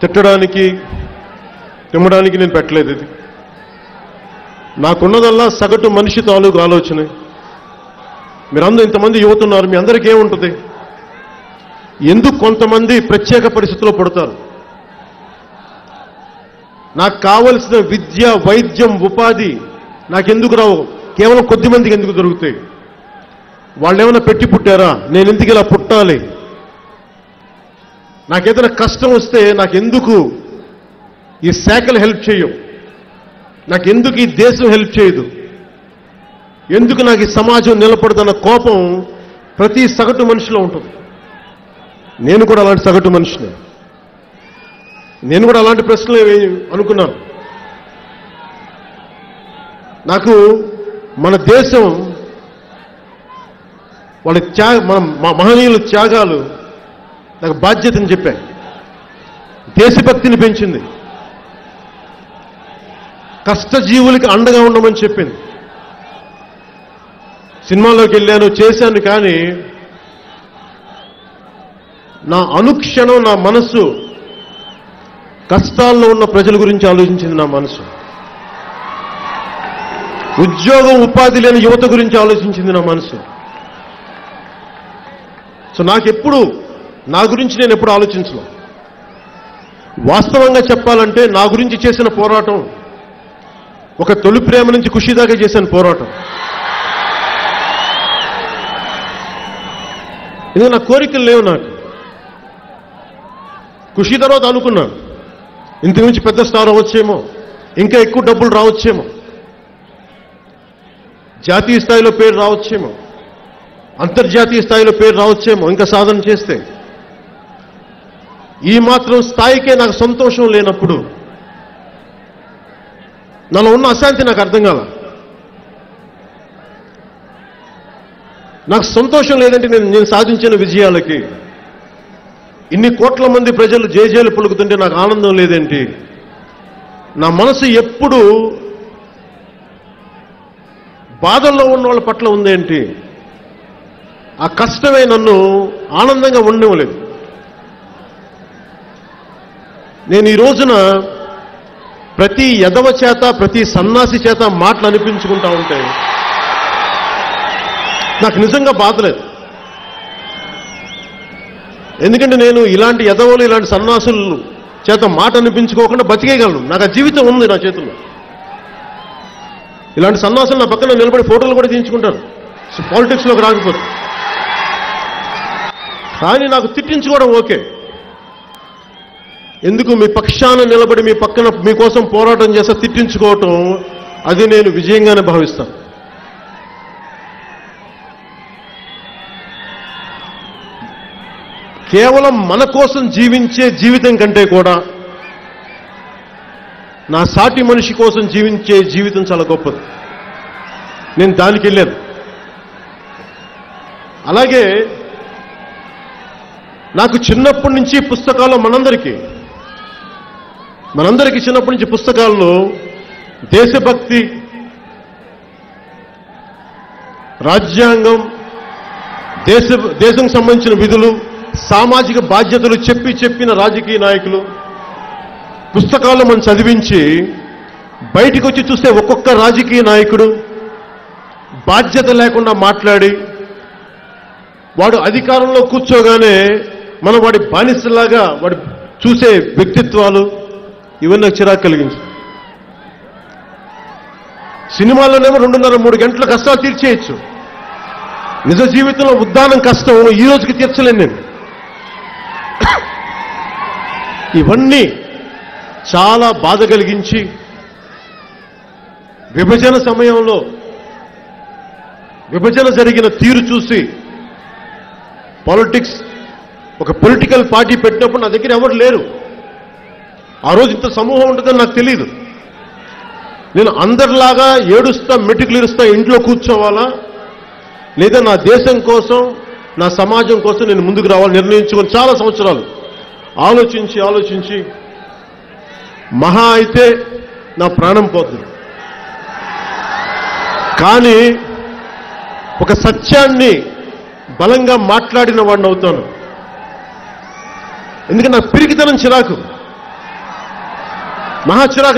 తిట్టడానికి తిమ్మడానికి నేను పెట్టలేదు ఇది. నాకున్నదల్లా సగటు మనిషి తాలూకు ఆలోచన. మీరందరూ ఇంతమంది యువతున్నారు మీ అందరికీ ఏముంటుంది? ఎందుకు కొంతమంది ప్రత్యేక పరిస్థితుల్లో పడతారు? నాకు కావలసిన విద్య వైద్యం ఉపాధి నాకెందుకు రావు? కేవలం కొద్ది మందికి ఎందుకు దొరుకుతాయి? వాళ్ళు ఏమైనా పెట్టి పుట్టారా? నేను ఎందుకు ఇలా పుట్టాలి? నాకేదైనా కష్టం వస్తే నాకెందుకు ఈ శాఖలు హెల్ప్ చేయవు? నాకెందుకు ఈ దేశం హెల్ప్ చేయదు? ఎందుకు నాకు ఈ సమాజం నిలబడదన్న కోపం ప్రతి సగటు మనిషిలో ఉంటుంది. నేను కూడా అలాంటి సగటు మనిషిని. నేను కూడా అలాంటి ప్రశ్నలు అనుకున్నాను. నాకు మన దేశం వాళ్ళ త్యాగ మన మహనీయుల త్యాగాలు నాకు బాధ్యతని చెప్పాను దేశభక్తిని పెంచింది. కష్టజీవులకి అండగా ఉండమని చెప్పింది. సినిమాలోకి వెళ్ళాను చేశాను కానీ నా అనుక్షణం నా మనసు కష్టాల్లో ఉన్న ప్రజల గురించి ఆలోచించింది నా మనసు. ఉద్యోగం ఉపాధి లేని యువత గురించి ఆలోచించింది నా మనసు. సో నాకెప్పుడు నా గురించి నేను ఎప్పుడు ఆలోచించను. వాస్తవంగా చెప్పాలంటే నా గురించి చేసిన పోరాటం ఒక తొలి ప్రేమ నుంచి ఖుషి దాకా చేసిన పోరాటం. ఇది నా కోరికలు లేవు నాకు. ఖుషి తర్వాత అనుకున్నాను. ఇంతకు నుంచి పెద్ద స్టార్ అవ్వచ్చేమో ఇంకా ఎక్కువ డబ్బులు రావచ్చేమో. జాతీయ స్థాయిలో పేరు రావచ్చేమో అంతర్జాతీయ స్థాయిలో పేరు రావచ్చేమో ఇంకా సాధన చేస్తే. ఈ మాత్రం స్థాయికే నాకు సంతోషం లేనప్పుడు నాలో ఉన్న అశాంతి నాకు అర్థం కాల. నాకు సంతోషం లేదంటే నేను నేను సాధించిన విజయాలకి ఇన్ని కోట్ల మంది ప్రజలు జేజేలు పలుకుతుంటే నాకు ఆనందం లేదేంటి? నా మనసు ఎప్పుడు బాధల్లో ఉన్న వాళ్ళ పట్ల ఉందేంటి? ఆ కష్టమే నన్ను ఆనందంగా ఉండనివ్వలేదు. నేను ఈ రోజున ప్రతి యదవ చేత ప్రతి సన్నాసి చేత మాటలు అనిపించుకుంటా ఉంటే నాకు నిజంగా బాధలేదు ఎందుకంటే నేను ఇలాంటి యదవులు ఇలాంటి సన్నాసులు చేత మాట అనిపించుకోకుండా బతికేయగలను. నాకు ఆ జీవితం ఉంది నా చేతుల్లో. ఇలాంటి సన్నాసులు నా పక్కన నిలబడి ఫోటోలు కూడా తీయించుకుంటారు. పాలిటిక్స్లోకి రాకపోతే. కానీ నాకు తిట్టించుకోవడం ఓకే. ఎందుకు మీ పక్షాన నిలబడి మీ పక్కన మీకోసం పోరాటం చేస్తే తిట్టించుకోవటం అది నేను విజయంగానే భావిస్తాను. కేవలం మన కోసం జీవించే జీవితం కంటే కూడా నా సాటి మనిషి కోసం జీవించే జీవితం చాలా గొప్పది. నేను దానికి వెళ్ళాను. అలాగే నాకు చిన్నప్పటి నుంచి పుస్తకాల్లో మనందరికీ మనందరికి చిన్నప్పటి నుంచి పుస్తకాల్లో దేశభక్తి రాజ్యాంగం దేశ దేశం సంబంధించిన విధులు సామాజిక బాధ్యతలు చెప్పి చెప్పిన రాజకీయ నాయకులు పుస్తకాల్లో మనం చదివించి బయటికి వచ్చి చూస్తే ఒక్కొక్క రాజకీయ నాయకుడు బాధ్యత లేకుండా మాట్లాడి వాడు అధికారంలో కూర్చోగానే మనం వాడి బానిసలాగా వాడి చూసే వ్యక్తిత్వాలు ఇవన్నీ నాకు చిరాకు కలిగించి. సినిమాల్లోనేమో రెండున్నర మూడు గంటల కష్టాలు తీర్చేయచ్చు. నిజ జీవితంలో ఉద్దానం కష్టం ఈ రోజుకి తీర్చలేను నేను. ఇవన్నీ చాలా బాధ కలిగించి విభజన సమయంలో విభజన జరిగిన తీరు చూసి పాలిటిక్స్ ఒక పొలిటికల్ పార్టీ పెట్టినప్పుడు నా దగ్గర ఎవరు లేరు. ఆ రోజు ఇంత సమూహం ఉంటుందని నాకు తెలియదు నేను అందరిలాగా ఏడుస్తా మెటుకులిరుస్తా ఇంట్లో కూర్చోవాలా? లేదా నా దేశం కోసం నా సమాజం కోసం నేను ముందుకు రావాలని నిర్ణయించుకొని చాలా సంవత్సరాలు ఆలోచించి ఆలోచించి మహా అయితే నా ప్రాణం పోతుంది. కానీ ఒక సత్యాన్ని బలంగా మాట్లాడిన వాడిని అవుతాను. ఎందుకంటే నాకు పిరికితనం చిరాకు. మహా చిరాకు